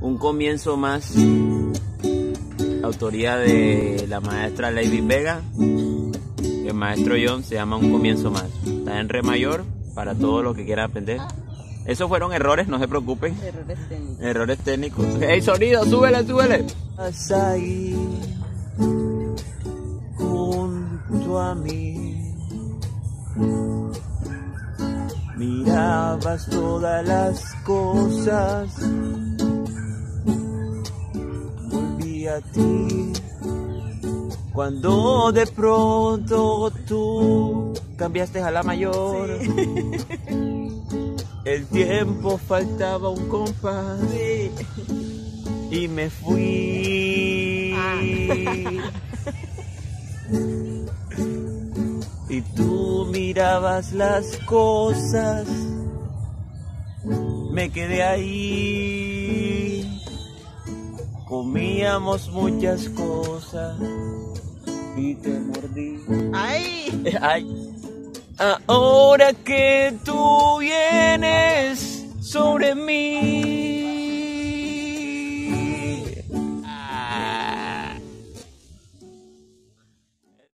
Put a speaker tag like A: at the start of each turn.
A: Un comienzo más. Autoría de la maestra Lady Vega. El maestro John se llama Un comienzo más. Está en re mayor para todo lo que quiera aprender. Esos fueron errores, no se preocupen.
B: Errores técnicos.
A: Errores técnicos. ¡Ey, sonido! ¡Súbele, súbele! Ahí junto a mí. Mirabas todas las cosas. Ti. Cuando de pronto tú cambiaste a la mayor. El tiempo faltaba un compás
B: Sí.
A: y me fui. Y tú mirabas las cosas, me quedé ahí. Comíamos muchas cosas y te mordí.
B: ¡Ay!
A: Ay. Ahora que tú vienes sobre mí,